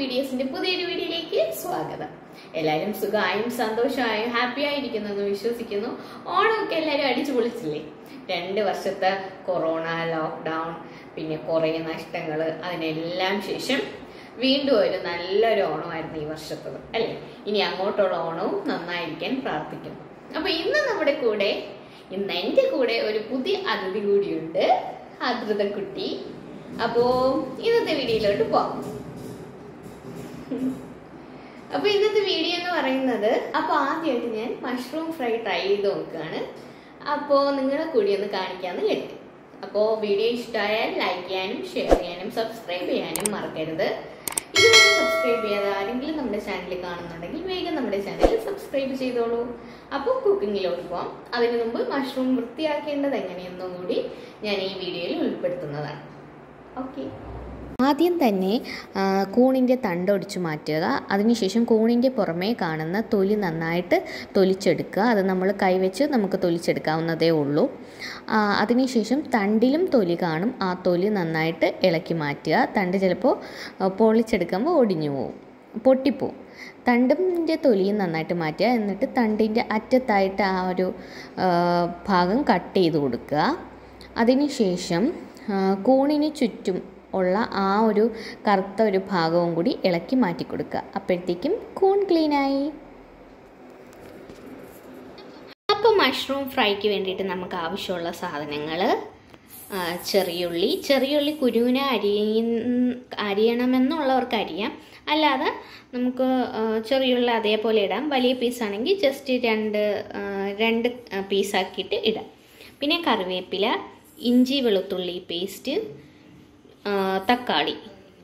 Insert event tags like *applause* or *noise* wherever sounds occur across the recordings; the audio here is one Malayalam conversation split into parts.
വീഡിയോസിന്റെ പുതിയൊരു വീഡിയോയിലേക്ക് സ്വാഗതം. എല്ലാവരും സുഖമായും സന്തോഷമായും ഹാപ്പി ആയിരിക്കുന്നു എന്ന് വിശ്വസിക്കുന്നു. ഓണമൊക്കെ എല്ലാവരും അടിച്ചു പൊളിച്ചില്ലേ? രണ്ട് വർഷത്തെ കൊറോണ ലോക്ക്ഡൗൺ പിന്നെ കുറേ നഷ്ടങ്ങൾ അതിനെല്ലാം ശേഷം വീണ്ടും ഒരു നല്ലൊരു ഓണമായിരുന്നു ഈ വർഷത്തത് അല്ലേ? ഇനി അങ്ങോട്ടുള്ള ഓണവും നന്നായിരിക്കാൻ പ്രാർത്ഥിക്കുന്നു. അപ്പൊ ഇന്ന് നമ്മുടെ കൂടെ ഇന്ന് എന്റെ കൂടെ ഒരു പുതിയ അതിഥി കൂടിയുണ്ട് ആദൃതക്കുട്ടി അപ്പോ ഇന്നത്തെ വീഡിയോയിലോട്ട് പോവാം. *laughs* അപ്പൊ ഇന്നത്തെ വീഡിയോ എന്ന് പറയുന്നത് അപ്പൊ ആദ്യമായിട്ട് ഞാൻ മഷ്റൂം ഫ്രൈ ട്രൈ ചെയ്ത് നോക്കുകയാണ്. അപ്പോ നിങ്ങളെ കൂടി ഒന്ന് കാണിക്കാന്ന് കേട്ടു അപ്പോൾ വീഡിയോ ഇഷ്ടമായാൽ ലൈക്ക് ചെയ്യാനും ഷെയർ ചെയ്യാനും സബ്സ്ക്രൈബ് ചെയ്യാനും മറക്കരുത്. ഇതുവരെ സബ്സ്ക്രൈബ് ചെയ്യാതെ ആരെങ്കിലും നമ്മുടെ ചാനൽ കാണുന്നുണ്ടെങ്കിൽ വേഗം നമ്മുടെ ചാനൽ സബ്സ്ക്രൈബ് ചെയ്തോളൂ. അപ്പോൾ കുക്കിങ്ങിലോട്ട് പോവാം. അതിനു മുമ്പ് മഷ്റൂം വൃത്തിയാക്കേണ്ടത് എങ്ങനെയെന്നും കൂടി ഞാൻ ഈ വീഡിയോയിൽ ഉൾപ്പെടുത്തുന്നതാണ്. ഓക്കെ ആദ്യം തന്നെ കൂണിന്റെ തണ്ടൊടിച്ചു മാറ്റുക. അതിനുശേഷം കൂണിന്റെ പുറമേ കാണുന്ന തൊലി നന്നായിട്ട് തൊലിച്ചെടുക്കുക. അത് നമ്മൾ കൈവച്ച് നമുക്ക് തൊലിച്ചെടുക്കാവുന്നതേ ഉള്ളൂ. അതിനുശേഷം തണ്ടിലും തൊലി കാണും. ആ തൊലി നന്നായിട്ട് ഇളക്കി മാറ്റുക. തണ്ട് ചിലപ്പോൾ പൊളിച്ചെടുക്കുമ്പോൾ ഒടിഞ്ഞു പോവും. പൊട്ടിപ്പോവും. തണ്ടിന്റെ തൊലിയും നന്നായിട്ട് മാറ്റുക. എന്നിട്ട് തണ്ടിന്റെ അറ്റത്തായിട്ട് ആ ഒരു ഭാഗം കട്ട് ചെയ്ത് കൊടുക്കുക. അതിനുശേഷം കൂണിന് ചുറ്റും ഉള്ള ആ ഒരു കറുത്ത ഒരു ഭാഗവും കൂടി ഇളക്കി മാറ്റി കൊടുക്കുക. അപ്പോഴത്തേക്കും കൂൺ ക്ലീനായി അപ്പോൾ മഷ്റൂം ഫ്രൈക്ക് വേണ്ടിയിട്ട് നമുക്ക് ആവശ്യമുള്ള സാധനങ്ങൾ ചെറിയുള്ളി. ചെറിയുള്ളി കുരുവിന് അരിയ അരിയണമെന്നുള്ളവർക്ക് അരിയാം. അല്ലാതെ നമുക്ക് ചെറിയുള്ളി അതേപോലെ ഇടാം. വലിയ പീസാണെങ്കിൽ ജസ്റ്റ് രണ്ട് രണ്ട് പീസാക്കിയിട്ട് ഇടാം. പിന്നെ കറിവേപ്പില ഇഞ്ചി വെളുത്തുള്ളി പേസ്റ്റ് തക്കാളി.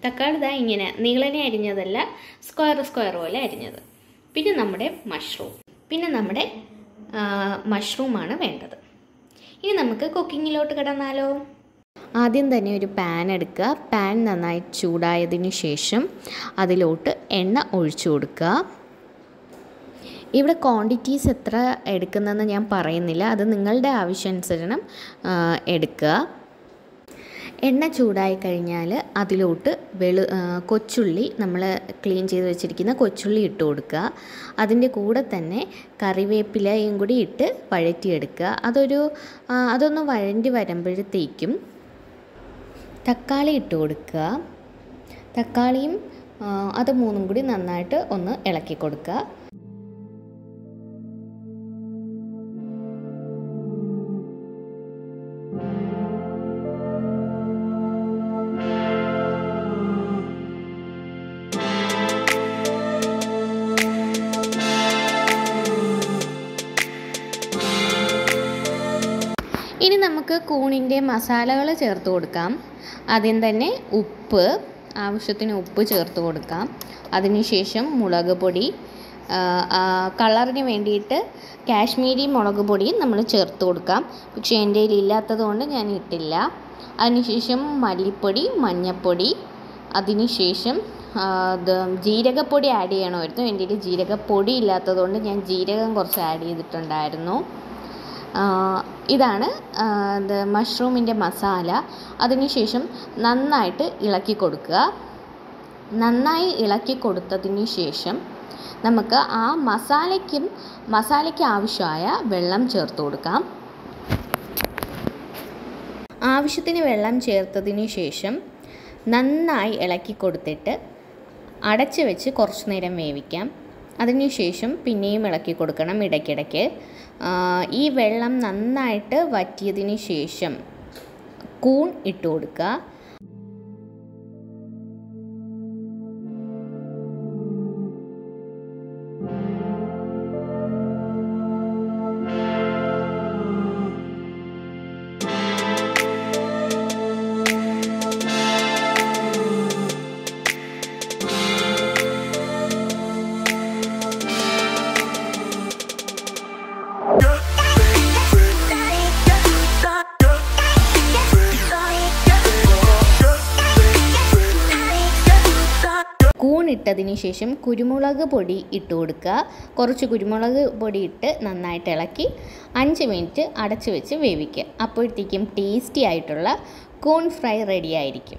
തക്കാളി ഇതാ ഇങ്ങനെ നീളനെ അരിഞ്ഞതല്ല സ്ക്വയർ സ്ക്വയർ പോലെ അരിഞ്ഞത്. പിന്നെ നമ്മുടെ മഷ്റൂം പിന്നെ നമ്മുടെ മഷ്റൂമാണ് വേണ്ടത്. ഇനി നമുക്ക് കുക്കിങ്ങിലോട്ട് കിടന്നാലോ? ആദ്യം തന്നെ ഒരു പാൻ എടുക്കുക. പാൻ നന്നായി ചൂടായതിനു ശേഷം അതിലോട്ട് എണ്ണ ഒഴിച്ചു കൊടുക്കുക. ഇവിടെ ക്വാണ്ടിറ്റീസ് എത്ര എടുക്കുന്നതെന്ന് ഞാൻ പറയുന്നില്ല. അത് നിങ്ങളുടെ ആവശ്യാനുസരണം എടുക്കുക. എണ്ണ ചൂടായി കഴിഞ്ഞാൽ അതിലോട്ട് വെളു കൊച്ചുള്ളി നമ്മൾ ക്ലീൻ ചെയ്ത് വെച്ചിരിക്കുന്ന കൊച്ചുള്ളി ഇട്ട് കൊടുക്കുക. അതിന്റെ കൂടെ തന്നെ കറിവേപ്പിലയും കൂടി ഇട്ട് വഴറ്റിയെടുക്കുക. അതൊരു അതൊന്ന് വഴണ്ടി വരുമ്പോഴത്തേക്കും തക്കാളി ഇട്ട് കൊടുക്കുക. തക്കാളിയും അത് മൂന്നും കൂടി നന്നായിട്ട് ഒന്ന് ഇളക്കി കൊടുക്കുക. നമുക്ക് കൂണിന്റെ മസാലകൾ ചേർത്ത് കൊടുക്കാം. ആദ്യം തന്നെ ഉപ്പ് ആവശ്യത്തിന് ഉപ്പ് ചേർത്ത് കൊടുക്കാം. അതിനുശേഷം മുളക് പൊടി കളറിന് വേണ്ടിയിട്ട് കാശ്മീരി മുളക് പൊടി നമ്മൾ ചേർത്ത് കൊടുക്കാം. പക്ഷേ എന്റെ കയ്യിൽ ഇല്ലാത്തത് കൊണ്ട് ഞാൻ ഇട്ടില്ല. അതിനുശേഷം മല്ലിപ്പൊടി മഞ്ഞൾപ്പൊടി അതിനുശേഷം ജീരകപ്പൊടി ആഡ് ചെയ്യണമായിരുന്നു. എന്റെ കയ്യിൽ ജീരകപ്പൊടി ഇല്ലാത്തതുകൊണ്ട് ഞാൻ ജീരകം കുറച്ച് ആഡ് ചെയ്തിട്ടുണ്ടായിരുന്നു. ഇതാണ് ഇത് മഷ്റൂമിന്റെ മസാല. അതിനുശേഷം നന്നായിട്ട് ഇളക്കി കൊടുക്കുക. നന്നായി ഇളക്കി കൊടുത്തതിന് ശേഷം നമുക്ക് ആ മസാലയ്ക്കും മസാലയ്ക്ക് ആവശ്യമായ വെള്ളം ചേർത്ത് കൊടുക്കാം. ആവശ്യത്തിന് വെള്ളം ചേർത്തതിന് ശേഷം നന്നായി ഇളക്കി കൊടുത്തിട്ട് അടച്ചു വെച്ച് കുറച്ചു നേരം വേവിക്കാം. അതിനുശേഷം പിന്നെയും ഇളക്കി കൊടുക്കണം ഇടയ്ക്കിടയ്ക്ക്. ഈ വെള്ളം നന്നായിട്ട് വറ്റിയതിന് ശേഷം കൂൺ ഇട്ട് കൊടുക്കുക. ഇട്ടതിന് ശേഷം കുരുമുളക് പൊടി ഇട്ട് കൊടുക്കുക. കുറച്ച് കുരുമുളക് പൊടി ഇട്ട് നന്നായിട്ട് ഇളക്കി അഞ്ച് മിനിറ്റ് അടച്ചു വെച്ച് വേവിക്കുക. അപ്പോഴത്തേക്കും ടേസ്റ്റി ആയിട്ടുള്ള കോൺ ഫ്രൈ റെഡി ആയിരിക്കും.